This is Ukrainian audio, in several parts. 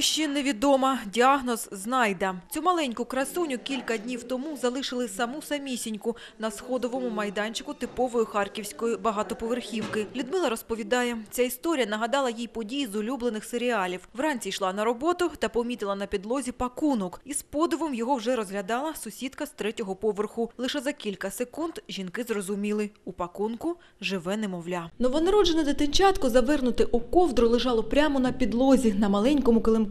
Прізвище невідома, діагноз знайда. Цю маленьку красуню кілька днів тому залишили саму самісіньку на сходовому майданчику типової харківської багатоповерхівки. Людмила розповідає, ця історія нагадала їй події з улюблених серіалів. Вранці йшла на роботу та помітила на підлозі пакунок. І з подивом його вже розглядала сусідка з третього поверху. Лише за кілька секунд жінки зрозуміли – у пакунку живе немовля. Новонароджене дитинчатко, завернуте у ковдру, лежало прямо на підлозі на маленькому килимку.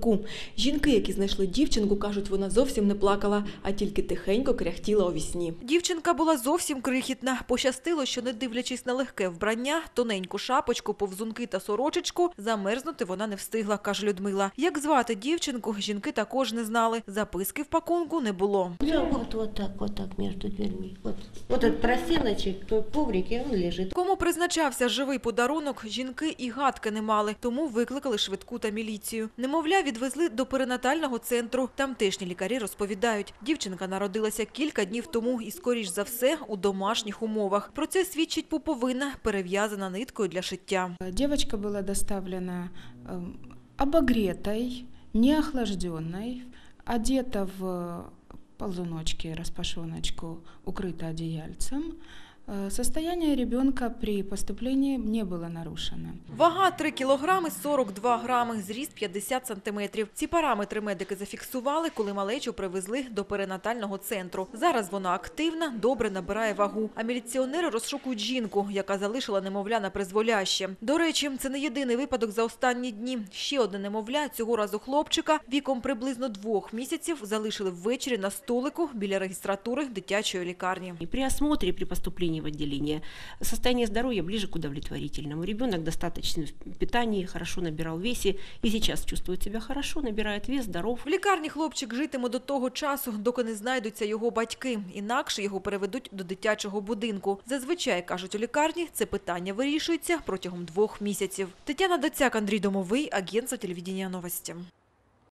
Жінки, які знайшли дівчинку, кажуть, вона зовсім не плакала, а тільки тихенько кряхтіла у вісні. Дівчинка була зовсім крихітна. Пощастило, що не дивлячись на легке вбрання, тоненьку шапочку, повзунки та сорочечку, замерзнути вона не встигла, каже Людмила. Як звати дівчинку, жінки також не знали. Записки в пакунку не було. Да, вот, вот так, вот так между дверьми. Вот, вот этот просилочек, то коврик, и он лежит. Кому призначався живий подарунок, жінки і гадки не мали, тому викликали швидку та міліцію. Немовля відвезли до перинатального центру. Тамтешні лікарі розповідають, дівчинка народилася кілька днів тому і, скоріш за все, у домашніх умовах. Про це свідчить пуповина, перев'язана ниткою для шиття. Девочка была доставлена эм, обогретой, неохлажденной, одета в ползуночки, распашоночку, укрыта одеяльцем. Э, Состояние ребенка при поступлении не было нарушено. Вага 3 кілограми 42 грами, зріст 50 сантиметрів. Ці параметри медики зафіксували, коли малечу привезли до перинатального центру. Зараз вона активна, добре набирає вагу. А міліціонери розшукують жінку, яка залишила немовля на призволяще. До речі, це не єдиний випадок за останні дні. Ще одне немовля, цього разу хлопчика, віком приблизно двох місяців, залишили ввечері на столику біля регістратури дитячої лікарні. И при осмотре, при поступлении в отделение, состояние здоровья ближе к удовлетворительному. Ребенок достаточно в питании, хорошо набирал весе и сейчас чувствует себя хорошо, набирает вес, здоров. В лікарні хлопчик житиме до того часу, доки не знайдуться його батьки. Інакше його переведуть до дитячого будинку. Зазвичай, кажуть у лікарні, це питання вирішується протягом двох місяців. Тетяна Доцяк, Андрій Домовий, агентство телевідення новості.